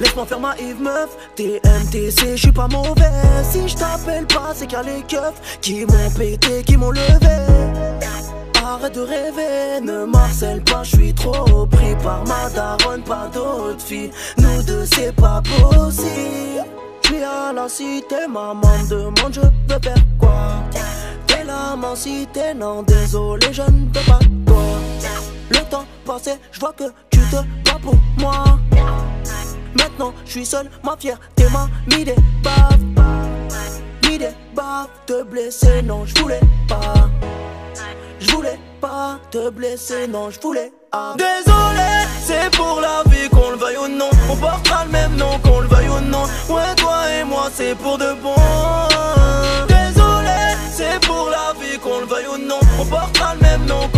Laisse-moi faire ma Yves meuf, TMTC, je suis pas mauvais. Si je t'appelle pas, c'est a les keufs qui m'ont pété, qui m'ont levé. Arrête de rêver, ne marcelle pas, je suis trop pris par ma daronne, pas d'autres filles. Nous deux, c'est pas possible. Je à la cité, maman me demande, je veux faire quoi? T'es la cité, non, désolé, je ne veux pas toi. Le temps passé, je vois que tu te bats pour moi. Maintenant, je suis seul, ma fierté m'a mis des baves. Mis des te blesser, non, je voulais pas. Je voulais pas te blesser, non, je voulais pas. Désolé, c'est pour la vie, qu'on le veuille ou non. On portera le même nom, qu'on le veuille ou non. Ouais, toi et moi, c'est pour de bon. Désolé, c'est pour la vie, qu'on le veuille ou non. On portera le même nom,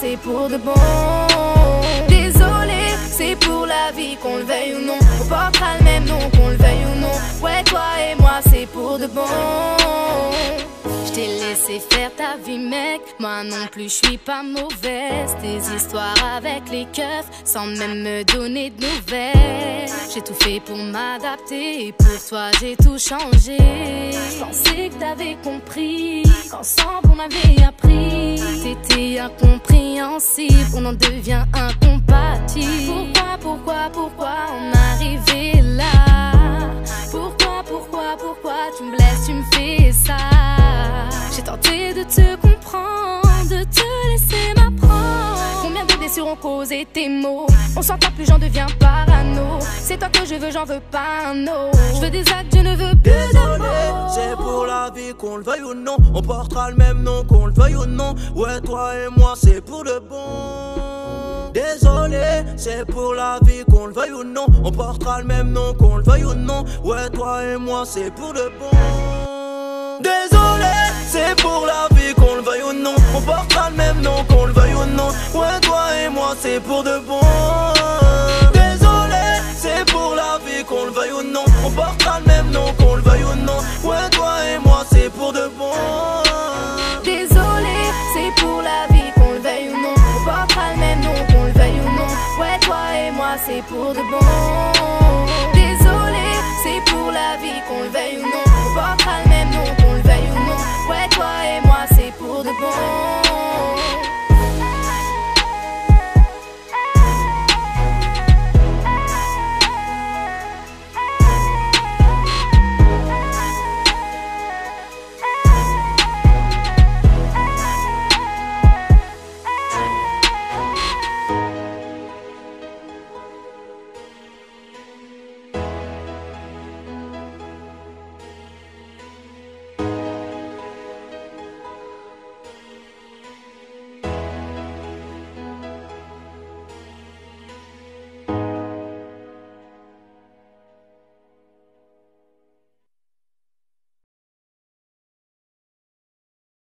c'est pour de bon. Désolé, c'est pour la vie, qu'on le veuille ou non. On portera le même nom, qu'on le veuille ou non. Ouais, toi et moi, c'est pour de bon. Je t'ai laissé faire ta vie, mec. Moi non plus, je suis pas mauvaise. Tes histoires avec les keufs, sans même me donner de nouvelles. J'ai tout fait pour m'adapter, et pour toi, j'ai tout changé. Pensais que t'avais compris, qu'ensemble on avait appris. T'étais incompréhensible, on en devient incompatible. Pourquoi, pourquoi, pourquoi on arrivé là? Pourquoi, pourquoi, pourquoi tu me blesses, tu me fais ça? J'ai tenté de te comprendre, de te laisser m'apprendre. Combien de blessures ont causé tes mots? On s'entend plus, j'en deviens parano. C'est toi que je veux, j'en veux pas un autre. Je veux des actes, je ne veux plus d'amour. Qu'on le veuille ou non. On portera le même nom, qu'on le veuille ou non. Ouais, toi et moi, c'est pour de bon. Désolé, c'est pour la vie, qu'on le veuille ou non. On portera le même nom, qu'on le veuille ou non. Ouais, toi et moi, c'est pour de bon. Désolé, c'est pour la vie, qu'on le veuille ou non. On portera le même nom, qu'on le veuille ou non. Ouais, toi et moi, c'est pour de bon. passer pour de bon.